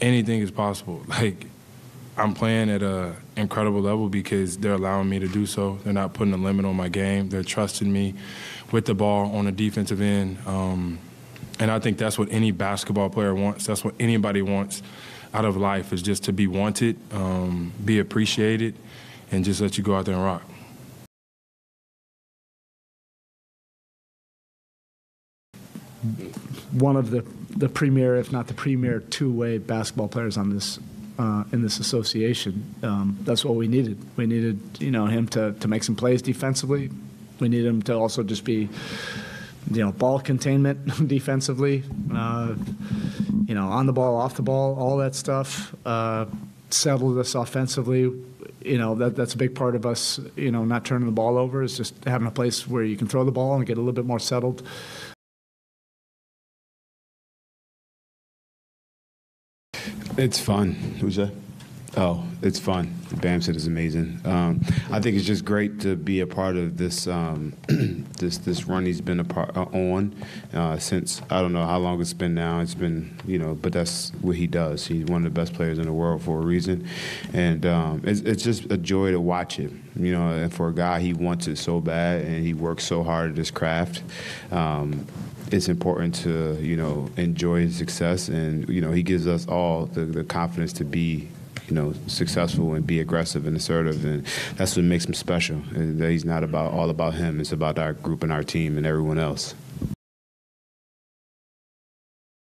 anything is possible. Like I'm playing at a incredible level because they're allowing me to do so. They're not putting a limit on my game. They're trusting me with the ball on the defensive end. Um, and I think that's what any basketball player wants. That's what anybody wants out of life is just to be wanted, um, be appreciated, and just let you go out there and rock. One of the, the premier, if not the premier, two-way basketball players on this uh, in this association. Um, that's what we needed. We needed, you know, him to, to make some plays defensively. We needed him to also just be, you know, ball containment defensively. Uh, you know, on the ball, off the ball, all that stuff. Uh, settled us offensively. You know, that that's a big part of us. You know, not turning the ball over is just having a place where you can throw the ball and get a little bit more settled. It's fun. Who's that? Oh, it's fun. Bam said it's amazing. Um, I think it's just great to be a part of this um, this this run he's been a part uh, on uh, since I don't know how long it's been now. It's been you know, but that's what he does. He's one of the best players in the world for a reason, and um, it's, it's just a joy to watch him. You know, and for a guy he wants it so bad and he works so hard at his craft. It's important to you know enjoy success, and you know he gives us all the, the confidence to be you know successful and be aggressive and assertive, and that's what makes him special. And that he's not about all about him; it's about our group and our team and everyone else.